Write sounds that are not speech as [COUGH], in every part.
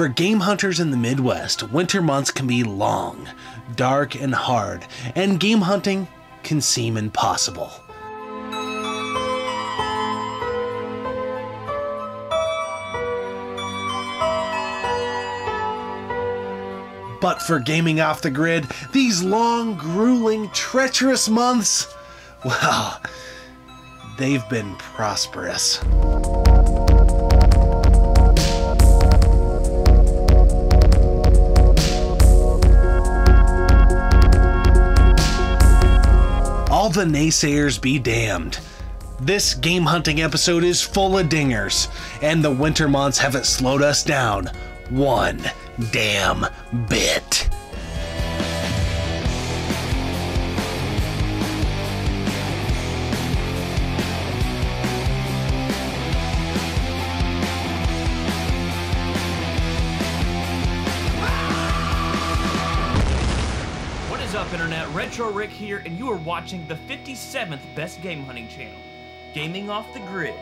For game hunters in the Midwest, winter months can be long, dark, and hard, and game hunting can seem impossible. But for gaming off the grid, these long, grueling, treacherous months, [LAUGHS] well, they've been prosperous. All the naysayers be damned. This game hunting episode is full of dingers, and the winter months haven't slowed us down one damn bit. Retro Rick here, and you are watching the 57th Best Game Hunting Channel, Gaming Off the Grid.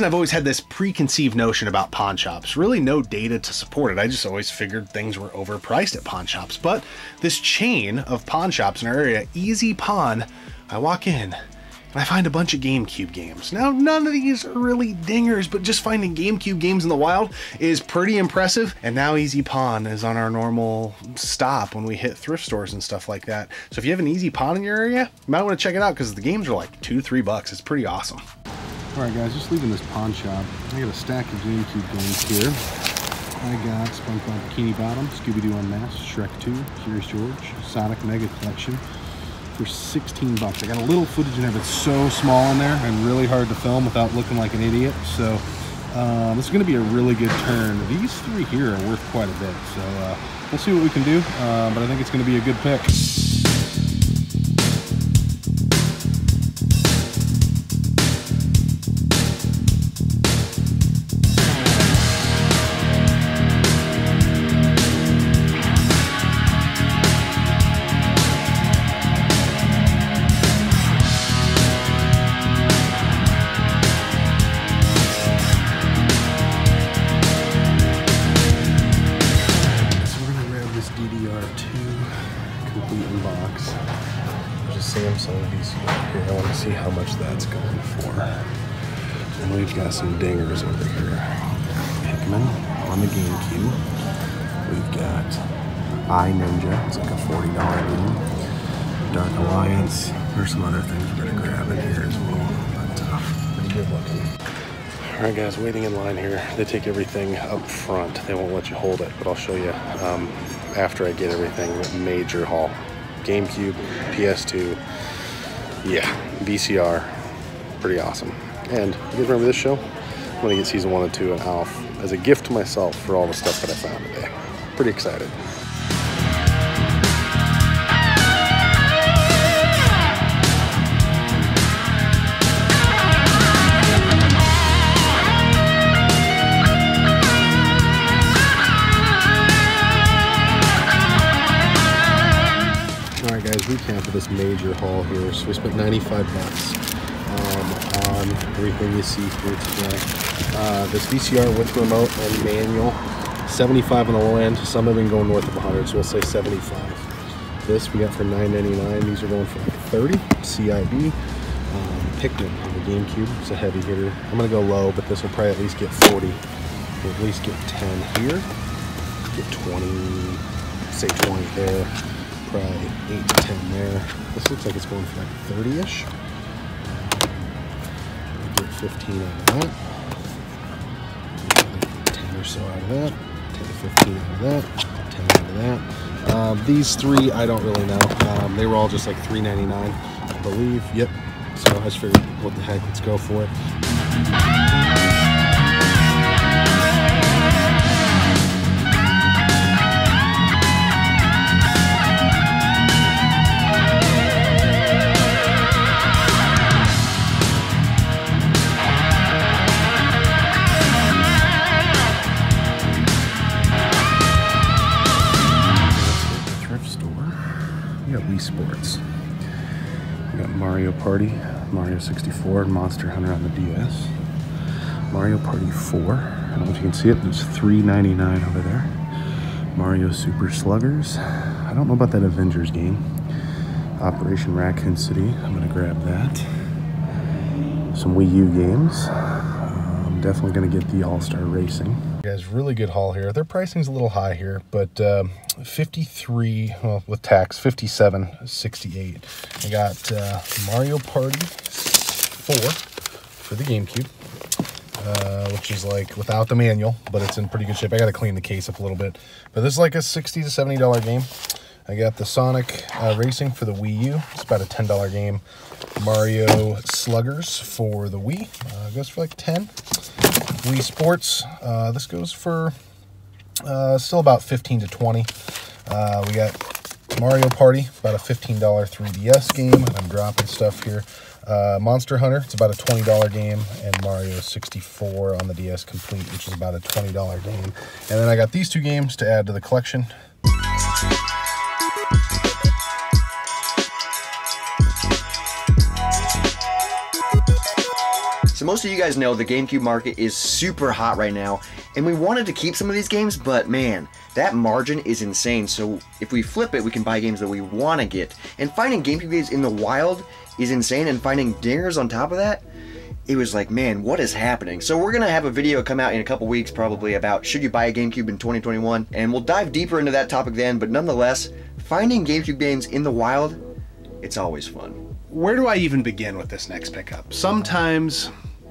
Reason, I've always had this preconceived notion about pawn shops. Really, no data to support it. I just always figured things were overpriced at pawn shops. But this chain of pawn shops in our area, Easy Pawn, I walk in and I find a bunch of GameCube games. Now, none of these are really dingers, but just finding GameCube games in the wild is pretty impressive. And now Easy Pawn is on our normal stop when we hit thrift stores and stuff like that. So if you have an Easy Pawn in your area, you might want to check it out because the games are like two, three bucks. It's pretty awesome. Alright guys, just leaving this pawn shop. I got a stack of GameCube games here. I got SpongeBob Bikini Bottom, Scooby-Doo Unmasked, Shrek 2, Curious George, Sonic Mega Collection for 16 bucks. I got a little footage in there, but it's so small in there and really hard to film without looking like an idiot. So um, this is going to be a really good turn. These three here are worth quite a bit. So uh, we'll see what we can do, uh, but I think it's going to be a good pick. Got some dingers over here. Pikmin on the GameCube. We've got I Ninja. It's like a $40 game. Dark Alliance. There's some other things we're gonna grab in here as well. But uh, pretty good looking. All right, guys, waiting in line here. They take everything up front. They won't let you hold it, but I'll show you um, after I get everything. Major haul. GameCube, PS2, yeah, VCR. Pretty awesome. And you guys remember this show? I'm gonna get season one and two and Alf as a gift to myself for all the stuff that I found today. Pretty excited. All right, guys, recap of this major haul here. So we spent 95 bucks everything you see here today. Uh, this VCR with remote and manual, 75 on the low end. Some have been going north of 100, so we'll say 75. This we got for 9.99. These are going for like 30. CIB. Um, Pikmin on the GameCube. It's a heavy hitter. I'm gonna go low, but this will probably at least get 40. We'll at least get 10 here. Get 20. Say 20 there probably 8 to 10 there. This looks like it's going for like 30-ish. Get 15 out of that. Get 10 or so out of that. 10 to 15 out of that. 10 out of that. Um, these three, I don't really know. Um, they were all just like $3.99, I believe. Yep. So I just figured, what the heck, let's go for it. Sports. We got Mario Party, Mario 64, and Monster Hunter on the DS. Mario Party 4. I don't know if you can see it, it's $3.99 over there. Mario Super Sluggers. I don't know about that Avengers game. Operation Raccoon City. I'm gonna grab that. Some Wii U games. I'm definitely gonna get the All Star Racing. Guys, really good haul here. Their pricing's a little high here, but uh, 53, well, with tax, 57, 68. I got uh, Mario Party 4 for the GameCube. Uh, which is like without the manual, but it's in pretty good shape. I got to clean the case up a little bit, but this is like a 60 to 70 dollar game. I got the Sonic uh, Racing for the Wii U. It's about a ten dollar game. Mario Sluggers for the Wii uh, goes for like 10. Wii Sports, uh, this goes for uh, still about 15 to 20. Uh, we got Mario Party, about a $15 3DS game. I'm dropping stuff here. Uh, Monster Hunter, it's about a $20 game, and Mario 64 on the DS Complete, which is about a $20 game. And then I got these two games to add to the collection. So most of you guys know the GameCube market is super hot right now, and we wanted to keep some of these games, but man, that margin is insane. So if we flip it, we can buy games that we want to get. And finding GameCube games in the wild is insane, and finding dingers on top of that, it was like, man, what is happening? So we're gonna have a video come out in a couple weeks probably about should you buy a GameCube in 2021, and we'll dive deeper into that topic then, but nonetheless, finding GameCube games in the wild, it's always fun. Where do I even begin with this next pickup? Sometimes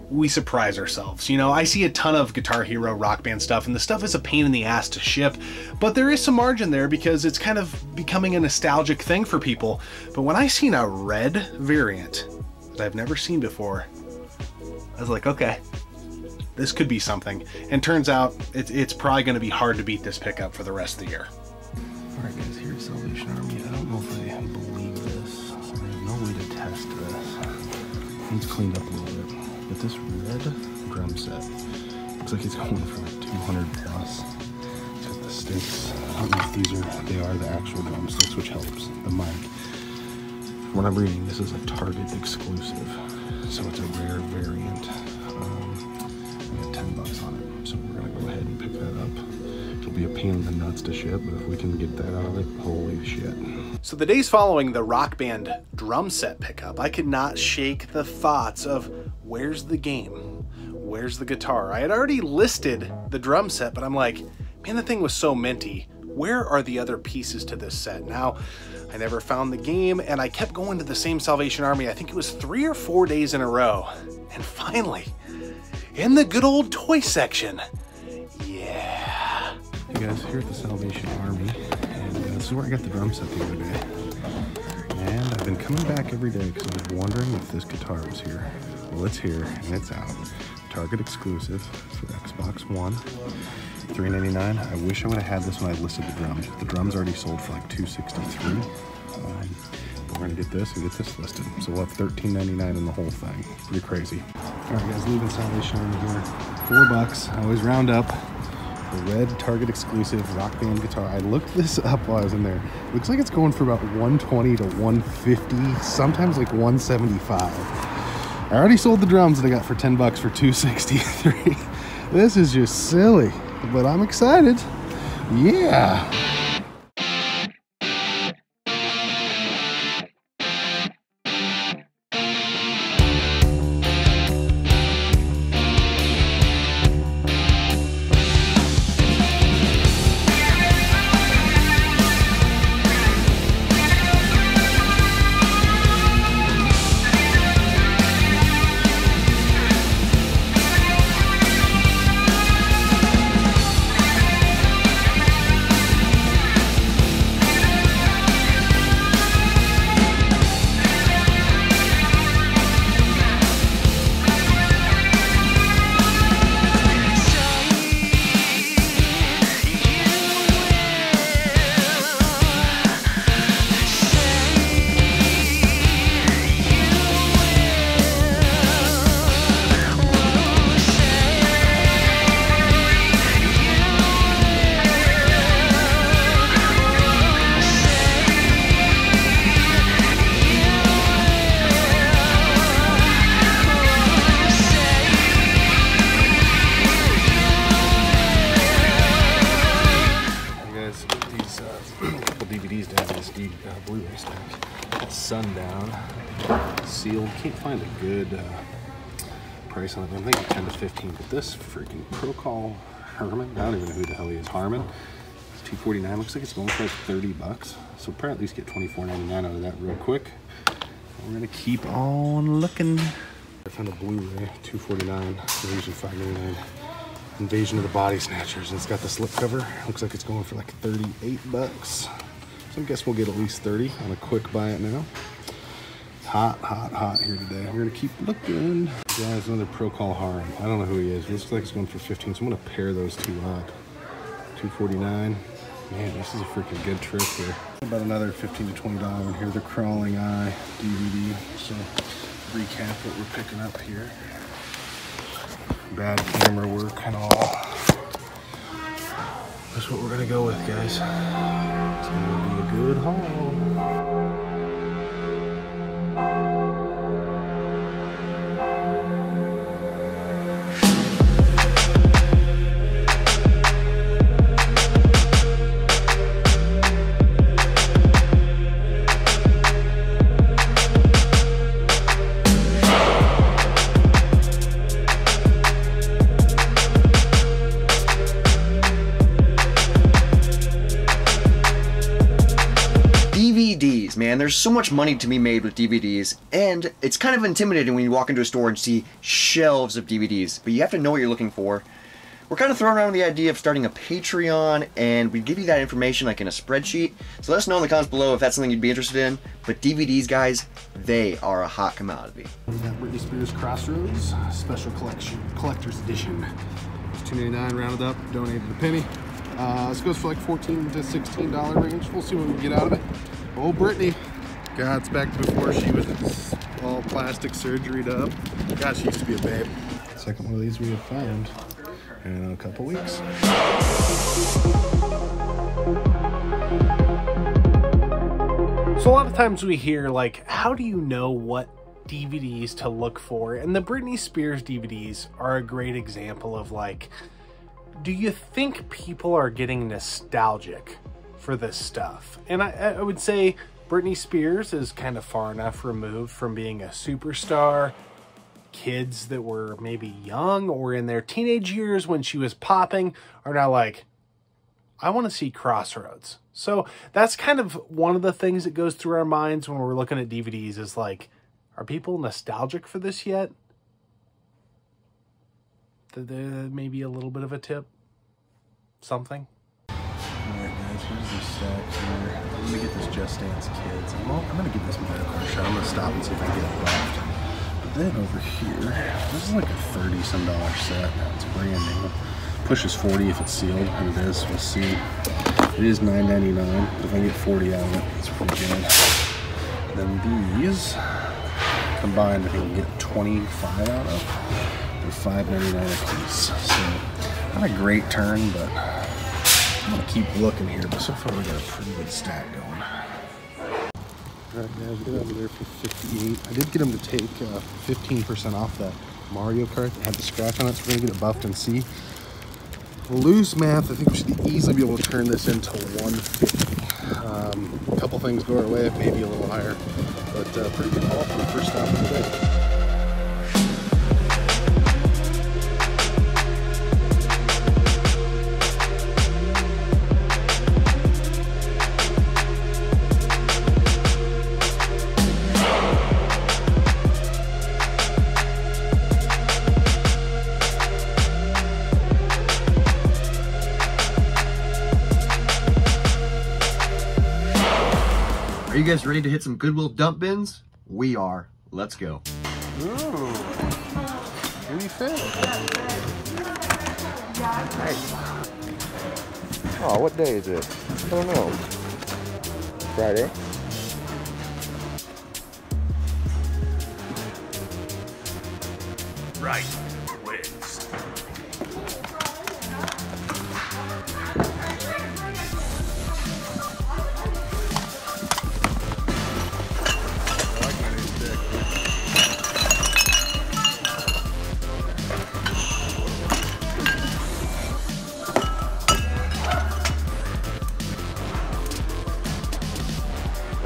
we surprise ourselves. You know, I see a ton of Guitar Hero rock band stuff, and the stuff is a pain in the ass to ship, but there is some margin there because it's kind of becoming a nostalgic thing for people. But when I seen a red variant that I've never seen before, I was like, okay, this could be something. And turns out it, it's probably going to be hard to beat this pickup for the rest of the year. All right, guys, here's Salvation Army. I don't know if I believe this. I have no way to test this. It's cleaned up a little This red drum set looks like it's going for like 200 plus. It's got the sticks. I don't know if these are, they are the actual drumsticks, which helps the mic. From what I'm reading, this is a Target exclusive. So it's a rare variant. Um, we got 10 bucks on it. So we're gonna go ahead and pick that up. It'll be a pain in the nuts to ship, but if we can get that out of it, holy shit. So the days following the Rock Band drum set pickup, I could not shake the thoughts of where's the game? Where's the guitar? I had already listed the drum set, but I'm like, man, the thing was so minty. Where are the other pieces to this set? Now, I never found the game, and I kept going to the same Salvation Army. I think it was three or four days in a row. And finally, in the good old toy section, yeah. Hey guys, here at the Salvation Army, and uh, this is where I got the drum set the other day. And I've been coming back every day because I was wondering if this guitar was here. Well, it's here and it's out. Target exclusive for Xbox One. $3.99. I wish I would have had this when I listed the drums. The drums already sold for like $263. Um, but we're gonna get this and get this listed. So we'll have $13.99 in the whole thing. Pretty crazy. All right, guys, leaving Salvation Army here. Four bucks. I always round up. The red Target exclusive rock band guitar. I looked this up while I was in there. Looks like it's going for about 120 to 150, sometimes like 175. I already sold the drums that I got for 10 bucks for 263. [LAUGHS] this is just silly, but I'm excited. Yeah. Herman, I don't even know who the hell he is. Harman. It's 249. Looks like it's going for like 30 bucks. So probably at least get 24.99 out of that real quick. We're gonna keep on looking. I found a Blu-ray, 249, Invasion 599. Invasion of the Body Snatchers. It's got the slip cover. Looks like it's going for like 38 bucks. So I guess we'll get at least 30 on a quick buy it now. Hot, hot, hot here today. We're gonna keep looking. Guys, another Procol Harum. I don't know who he is. Looks like he's going for 15, so I'm gonna pair those two up. 249. Man, this is a freaking good trip here. About another 15 to 20 dollar one here. The Crawling Eye DVD. So recap what we're picking up here. Bad camera work and all. That's what we're gonna go with, guys. It's gonna be a good haul. There's so much money to be made with DVDs, and it's kind of intimidating when you walk into a store and see shelves of DVDs, but you have to know what you're looking for. We're kind of throwing around the idea of starting a Patreon, and we give you that information like in a spreadsheet. So let us know in the comments below if that's something you'd be interested in. But DVDs, guys, they are a hot commodity. We got Britney Spears Crossroads Special Collection Collector's Edition. It's $2.99 rounded up, donated a penny. Uh, this goes for like 14 to 16 dollar range. We'll see what we get out of it. Oh, Britney. God, it's back to before she was all plastic surgeryed up. God, she used to be a babe. Second one of these we have found in a couple weeks. So a lot of times we hear like, how do you know what DVDs to look for? And the Britney Spears DVDs are a great example of like, do you think people are getting nostalgic for this stuff? And I, I would say Britney Spears is kind of far enough removed from being a superstar. Kids that were maybe young or in their teenage years when she was popping are now like, I want to see Crossroads. So that's kind of one of the things that goes through our minds when we're looking at DVDs is like, are people nostalgic for this yet? There a little bit of a tip. Something. Alright guys, here's the here. Just Dance Kids. I'm, all, I'm gonna give this Mario Kart shot. I'm gonna stop and see if I get it left. But then over here, this is like a 30 some dollar set. It's brand new. Pushes 40 if it's sealed, and it is. We'll see. It is $9.99. But if I get 40 out of it, it's pretty good. Then these combined, I think we get 25 out of. They're $5.99 a piece. So not a great turn, but I'm gonna keep looking here, but so far we got a pretty good stack going. Alright guys, get over there for 58. I did get him to take uh, 15% off that Mario Kart that had the scratch on it, so we're gonna get it buffed and see. Loose math, I think we should easily be able to turn this into 150. Um, a couple things go our way, maybe a little higher, but uh, pretty good haul for the first stop of the day. Guys ready to hit some Goodwill dump bins? We are. Let's go. Ooh, pretty fit. Oh, what day is it? I don't know. Friday. Right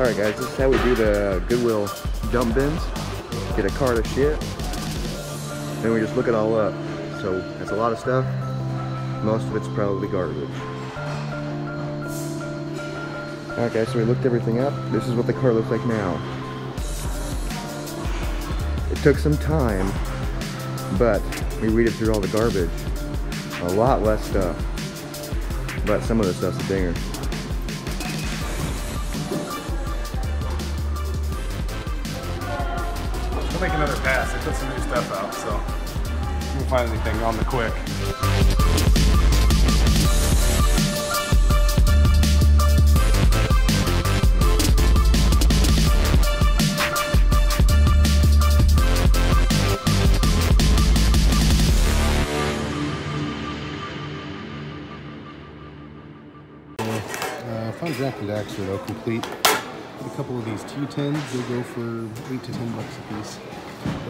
Alright guys, this is how we do the Goodwill dump bins. Get a cart of shit. Then we just look it all up. So that's a lot of stuff. Most of it's probably garbage. Alright guys, so we looked everything up. This is what the car looks like now. It took some time, but we weeded through all the garbage. A lot less stuff. But some of the stuff's a dinger. Put some new stuff out, so if you can find anything on the quick. Uh, found Jak and Daxter though, complete. A couple of these T10s, they go for 8 to 10 bucks a piece.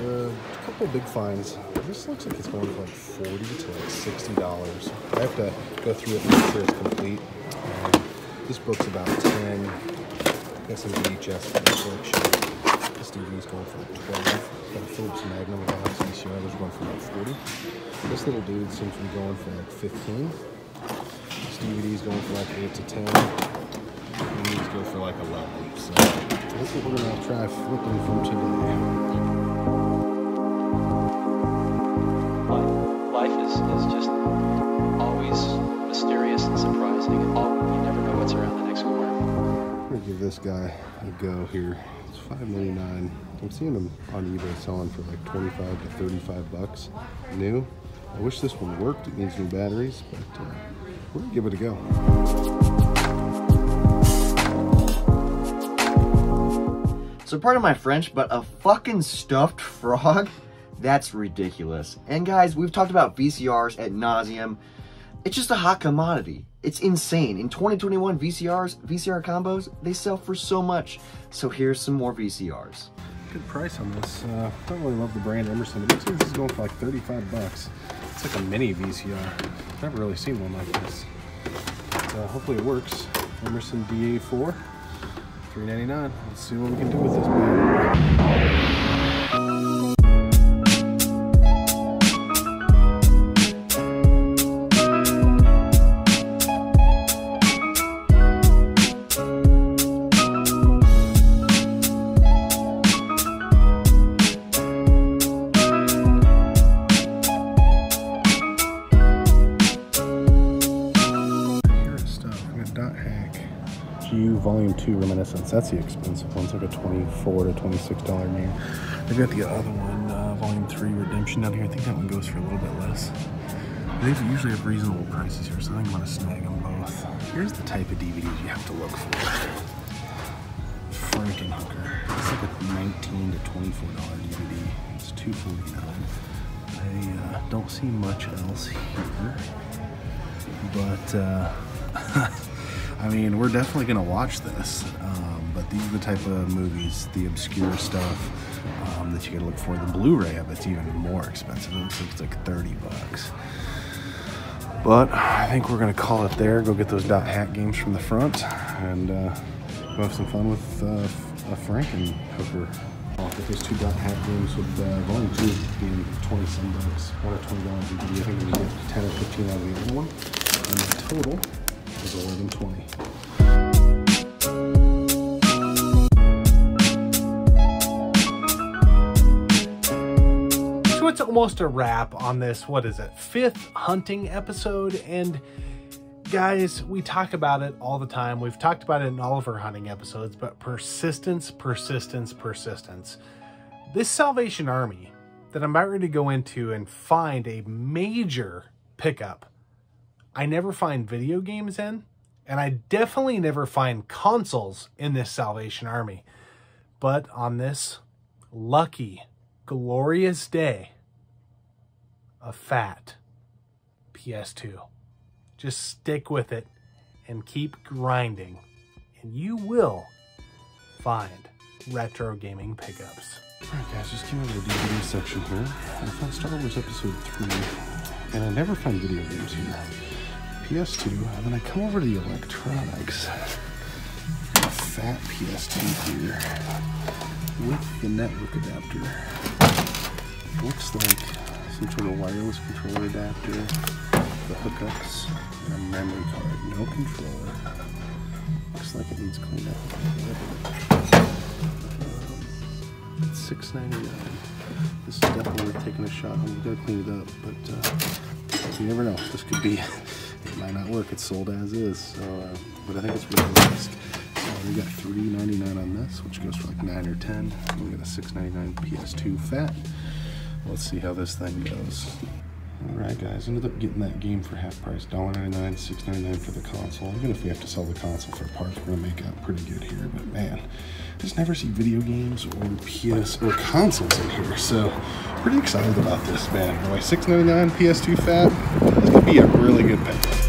Uh, a couple big finds. This looks like it's going for like 40 to like 60 dollars. I have to go through it make sure it's complete. Um, this book's about 10. Got some VHS collection. This DVD's going for like 12. Got a Philips Magnum those are going for about 40. This little dude seems to be going for like 15. This DVD's going for like 8 to 10. And these go for like 11. So that's what we're gonna try flipping from today. This guy a go here. It's $5.99. I'm seeing them on eBay selling for like 25 to 35 bucks new. I wish this one worked. It needs new batteries, but uh, we're gonna give it a go. So pardon my French, but a fucking stuffed frog? That's ridiculous. And guys, we've talked about VCRs at nauseum. It's just a hot commodity. It's insane. In 2021, VCRs, VCR combos, they sell for so much. So here's some more VCRs. Good price on this. Uh, don't really love the brand Emerson. It looks like this is going for like 35 bucks. It's like a mini VCR. I've Never really seen one like this. Uh, hopefully it works. Emerson DA4, 3.99. Let's see what we can do with this. That's the expensive one. It's like a 24 to $26 name. They've got the other one, uh, Volume 3 Redemption down here. I think that one goes for a little bit less. They usually have reasonable prices here, so I think I'm going to snag them both. Here's the type of DVDs you have to look for. Frankenhooker. It's like a 19 to $24 DVD. It's $2.49. I uh, don't see much else here but uh, [LAUGHS] I mean, we're definitely gonna watch this. Um, but these are the type of movies, the obscure stuff um, that you gotta look for. The Blu-ray of it's even more expensive. It looks like it's like 30 bucks. But I think we're gonna call it there. Go get those dot hack games from the front, and uh, go have some fun with uh, a Frankenhooker. I'll get those two dot hack games with uh, volume two being 20 some bucks, one or 20 dollars a DVD. I think we get 10 or 15 out of the other one, and the total is 1120. So it's almost a wrap on this, what is it, fifth hunting episode. And guys, we talk about it all the time. We've talked about it in all of our hunting episodes, but persistence, persistence, persistence. This Salvation Army that I'm about ready to go into and find a major pickup, I never find video games in, and I definitely never find consoles in this Salvation Army. But on this lucky, glorious day, a fat PS2. Just stick with it and keep grinding, and you will find retro gaming pickups. Alright guys, just came over to the DVD section here. I found Star Wars Episode 3, and I never find video games here. PS2, and then I come over to the electronics. fat PS2 here with the network adapter. Looks like some sort of wireless controller adapter, the hookups, and a memory card. No controller. Looks like it needs cleaned up. Um, Six ninety nine. This is definitely worth taking a shot. You gotta clean it up, but uh, you never know. This could be. Might not work. It's sold as is. So, uh, but I think it's worth the risk. We got three ninety nine on this, which goes for like nine or ten. We got a six ninety nine PS2 fat. Let's see how this thing goes. Alright guys, ended up getting that game for half price, $1.99, $6.99 for the console. Even if we have to sell the console for parts, we're gonna make out pretty good here. But man, I just never see video games or PS or consoles in here. So pretty excited about this, man. Boy, $6.99 PS2 fat. This could be a really good pick.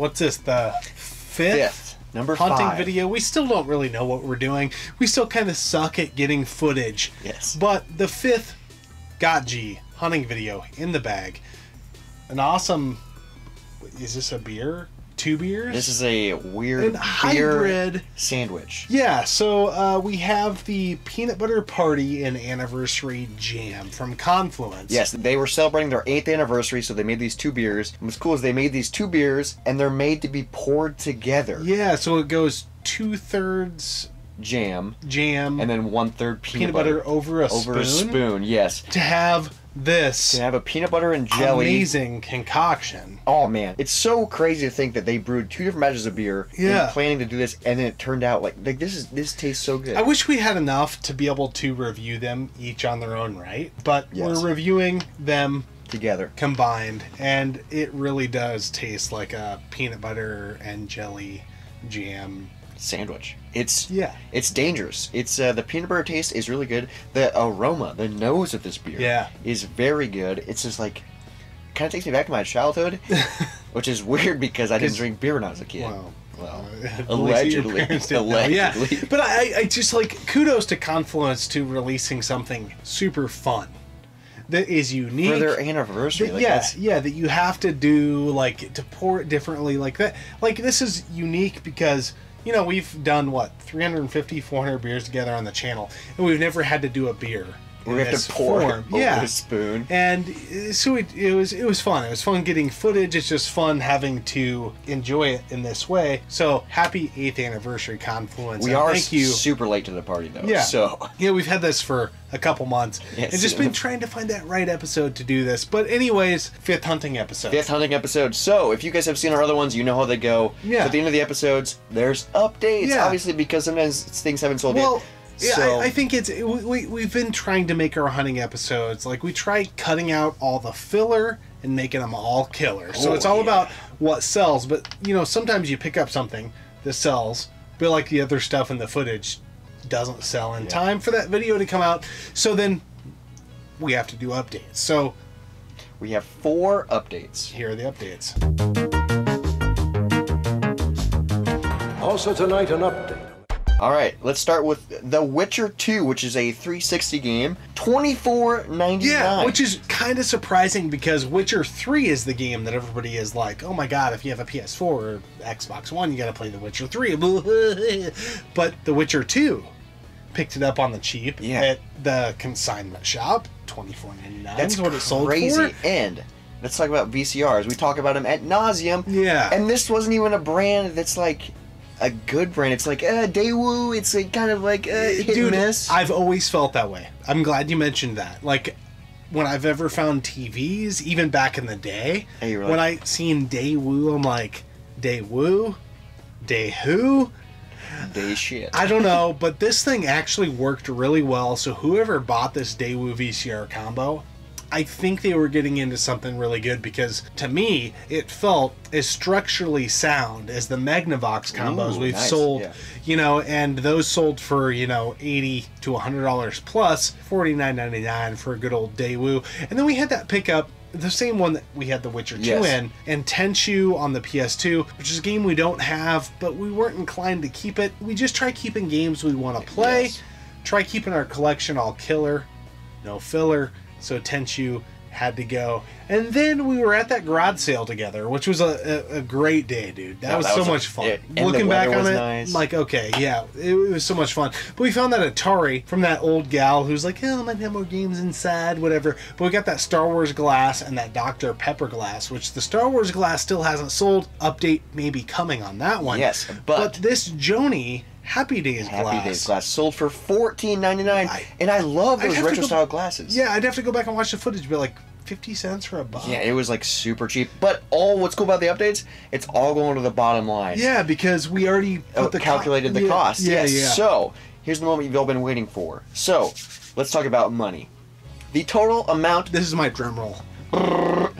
What's this? The fifth, Fifth. Number hunting five. video. We still don't really know what we're doing. We still kind of suck at getting footage. Yes. But the fifth Got G hunting video in the bag. An awesome. Is this a beer? Two beers? This is a weird An hybrid. sandwich. Yeah, so uh, we have the peanut butter party and anniversary jam from Confluence. Yes, they were celebrating their eighth anniversary, so they made these two beers. And what's cool is they made these two beers, and they're made to be poured together. Yeah, so it goes two thirds Jam, jam and then one third peanut, peanut butter, over a over spoon, a spoon. Yes, to have this to have a peanut butter and jelly. amazing concoction. Oh man, it's so crazy to think that they brewed two different batches of beer, Yeah. and planning to do this, and then it turned out like like this is this tastes so good. I wish we had enough to be able to review them each on their own right, but Yes. we're reviewing them together. combined, and it really does taste like a peanut butter and jelly jam. sandwich. It's Yeah. it's dangerous. It's uh, the peanut butter taste is really good. The aroma, the nose of this beer, Yeah. is very good. It's just like kind of takes me back to my childhood, [LAUGHS] which is weird because I didn't drink beer when I was a kid. Well, well, [LAUGHS] allegedly, know. Yeah, allegedly. but I, I just like kudos to Confluence to releasing something super fun that is unique for their anniversary. that- Like yeah, that's- yeah, that you have to do like to pour it differently like that. Like this is unique because you know we've done what 350, 400 beers together on the channel, and we've never had to do a beer. We have to pour form. [LAUGHS] over yeah. a spoon. And so it, it was it was fun. It was fun getting footage. It's just fun having to enjoy it in this way. So happy eighth anniversary Confluence. We and are thank you. super late to the party though. Yeah. So Yeah, we've had this for a couple months Yes. and just been trying to find that right episode to do this. But anyways, fifth hunting episode. Fifth hunting episode. So, if you guys have seen our other ones, you know how they go. Yeah. So at the end of the episodes, there's updates. Yeah. Obviously, because sometimes things haven't sold Well, yet. Yeah, So, I, I think it's we, we we've been trying to make our hunting episodes like we try cutting out all the filler and making them all killer. So Oh, it's all yeah. about what sells. But you know, sometimes you pick up something that sells, but like the other stuff in the footage doesn't sell in time for that video to come out. So then we have to do updates. So we have four updates. here are the updates. Also tonight, an update. All right, let's start with The Witcher 2, which is a 360 game, 24.99. Yeah, which is kind of surprising because Witcher 3 is the game that everybody is like, oh my god, if you have a PS4 or Xbox One, you gotta play The Witcher 3. [LAUGHS] but The Witcher 2 picked it up on the cheap Yeah. at the consignment shop, twenty four ninety nine. That's what it sold crazy. for. And let's talk about VCRs. We talk about them at nauseum. Yeah. And this wasn't even a brand that's like a good brand. It's like uh, Daewoo. It's like kind of like uh, hit Dude, miss. I've always felt that way. I'm glad you mentioned that. Like when I've ever found TVs, even back in the day, Hey, were when I seen Daewoo, I'm like, Daewoo, Day who? Day shit. I don't know, but this thing actually worked really well. So whoever bought this Daewoo VCR combo, I think they were getting into something really good because to me it felt as structurally sound as the Magnavox combos Ooh, we've nice, sold. yeah. You know, and those sold for you know eighty to hundred dollars plus, forty nine ninety nine for a good old Daewoo. And then we had that pickup the same one that we had The Witcher 2 Yes. in, and Tenchu on the PS2, which is a game we don't have, but we weren't inclined to keep it. We just try keeping games we want to play, Yes. try keeping our collection all killer, no filler. So Tenchu had to go. And then we were at that garage sale together, which was a, a, a great day, dude. That No, was that so was a- much fun. it- Looking back on it, nice. like, okay, yeah, it, was so much fun. But we found that Atari from that old gal who's like, oh, I might have more games inside, whatever. But we got that Star Wars glass and that Dr. Pepper glass, which the Star Wars glass still hasn't sold. Update maybe coming on that one. Yes, but- this Joanie Happy Days Happy glass. Days glass sold for fourteen ninety nine, and I love those retro go- style glasses. Yeah, I'd have to go back and watch the footage, but like 50 cents for a buck. Yeah, it was like super cheap. But all what's cool about the updates, it's all going to the bottom line. Yeah, because we already put Oh, the co- calculated the yeah, cost. Yeah, yes. yeah. So here's the moment you've all been waiting for. So let's talk about money. The total amount. this is my drum roll. [LAUGHS]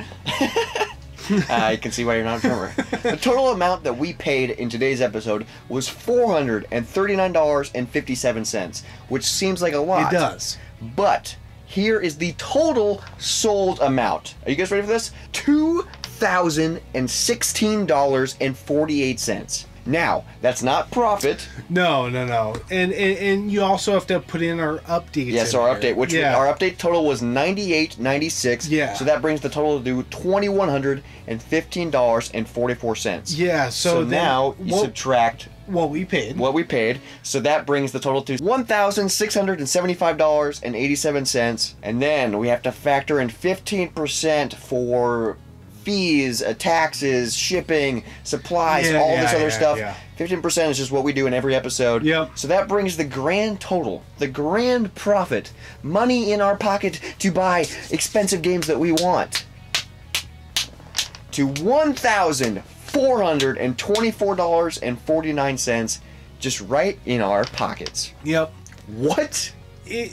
[LAUGHS] Uh, I can see why you're not a drummer. the total amount that we paid in today's episode was $439.57, which seems like a lot. It does. But here is the total sold amount. Are you guys ready for this? $2,016.48. Now that's not profit. No, no, no. And, and and you also have to put in our updates. Yes, our there. update, which yeah. our update total was ninety eight ninety six. Yeah. So that brings the total to twenty one hundred and fifteen dollars and forty four cents. Yeah, so So, now you what- subtract what we paid. what we paid. So that brings the total to one thousand six hundred and seventy five dollars and eighty seven cents. And then we have to factor in fifteen percent for fees, uh, taxes, shipping, supplies, Yeah, all this other yeah, stuff. yeah. Fifteen percent is just what we do in every episode. Yep. So that brings the grand total, the grand profit, money in our pocket to buy expensive games that we want, to one thousand four hundred and twenty-four dollars and forty-nine cents, just right in our pockets. Yep. What? It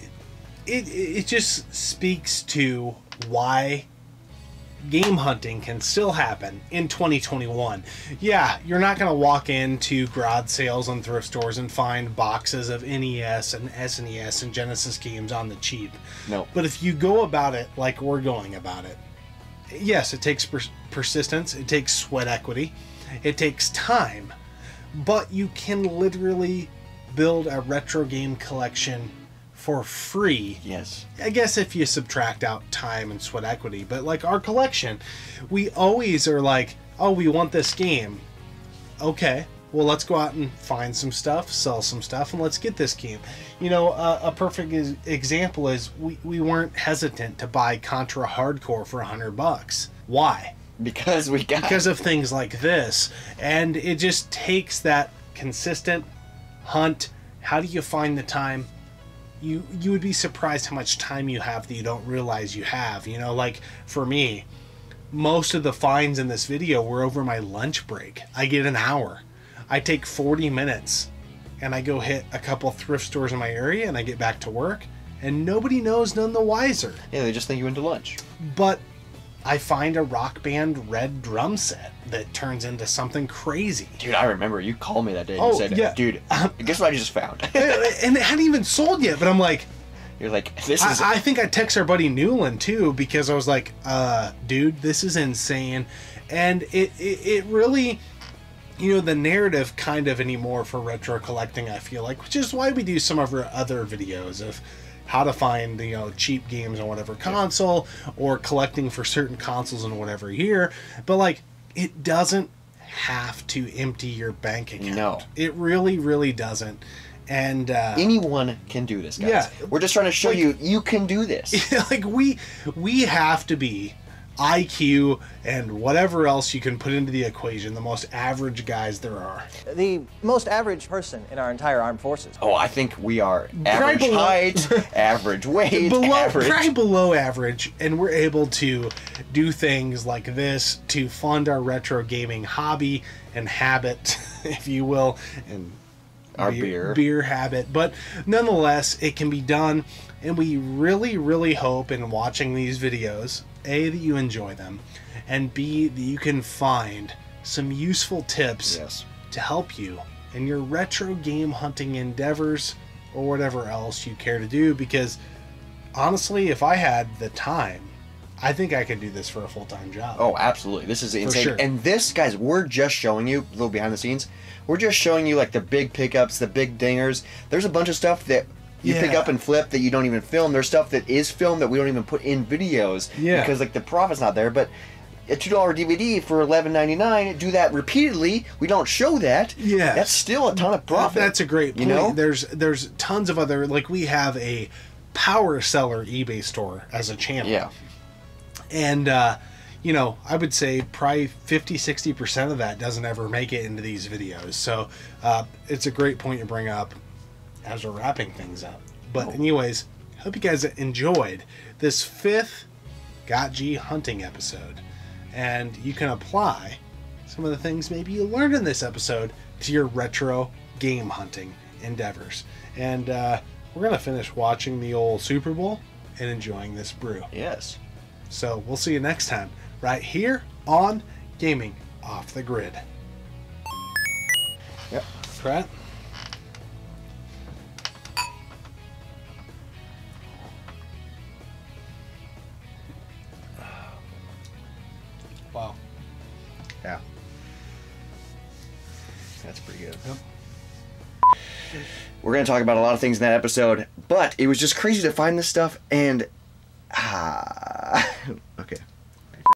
it it just speaks to why game hunting can still happen in 2021. Yeah, you're not going to walk into garage sales and thrift stores and find boxes of NES and SNES and Genesis games on the cheap. No. But if you go about it like we're going about it, yes, it takes pers- persistence, it takes sweat equity, it takes time, but you can literally build a retro game collection for free. Yes. I guess if you subtract out time and sweat equity, but like our collection, we always are like, oh, we want this game. Okay, well, let's go out and find some stuff, sell some stuff, and let's get this game. You know, uh, a perfect ex- example is we, we weren't hesitant to buy Contra Hard Corps for a hundred bucks. Why? Because we got because of things like this and it just takes that consistent hunt how do you find the time you you would be surprised how much time you have that you don't realize you have you know? Like for me most of the finds in this video were over my lunch break. I get an hour. I take 40 minutes and i go hit a couple thrift stores in my area and i get back to work and nobody knows none the wiser. Yeah, they just think you went to lunch. but I find a rock band red drum set that turns into something crazy. Dude, I remember you called me that day and Oh, you said, yeah. dude, [LAUGHS] guess what I just found? and it hadn't even sold yet, but I'm like, You're like, this is I, I think I text our buddy Newland too because I was like, uh, dude, this is insane. And it, it, it really, you know, the narrative kind of anymore for retro collecting, I feel like, which is why we do some of our other videos of how to find, you know, cheap games on whatever console or collecting for certain consoles in whatever year. But like, it doesn't have to empty your bank account. No. It really, really doesn't. And, uh, anyone can do this, guys. Yeah. We're just trying to show Like- you you can do this. [LAUGHS] like we we have to be IQ and whatever else you can put into the equation, the most average guys there are. The most average person in our entire armed forces. Oh, I think we are average below- height, [LAUGHS] average weight, below average. probably below average, and we're able to do things like this to fund our retro gaming hobby and habit, [LAUGHS] if you will, and Our beer. beer habit. But nonetheless, it can be done, and we really, really hope in watching these videos, a that you enjoy them, and b that you can find some useful tips Yes. to help you in your retro game hunting endeavors or whatever else you care to do because honestly if i had the time I think I could do this for a full time job. Oh, absolutely. This is insane. sure. And this, guys, we're just showing you a little behind the scenes. We're just showing you like the big pickups, the big dingers. There's a bunch of stuff that you pick up and flip that you don't even film. There's stuff that is filmed that we don't even put in videos Yeah. because like the profit's not there. But a two dollar DVD for eleven ninety nine, do that repeatedly. We don't show that. Yeah. that's still a ton of profit. That's a great You point. know? there's there's tons of other like we have a power seller eBay store as a channel. Yeah. And uh you know, I would say probably 50 60% of that doesn't ever make it into these videos. So, uh it's a great point to bring up as we're wrapping things up. But anyways, hope you guys enjoyed this fifth GOTG hunting episode. And you can apply some of the things maybe you learned in this episode to your retro game hunting endeavors. And uh, we're going to finish watching the old Super Bowl and enjoying this brew. Yes. So we'll see you next time, right here on Gaming Off the Grid. Yep. Pratt? We're going to talk about a lot of things in that episode, but it was just crazy to find this stuff and. Ah. [LAUGHS] okay.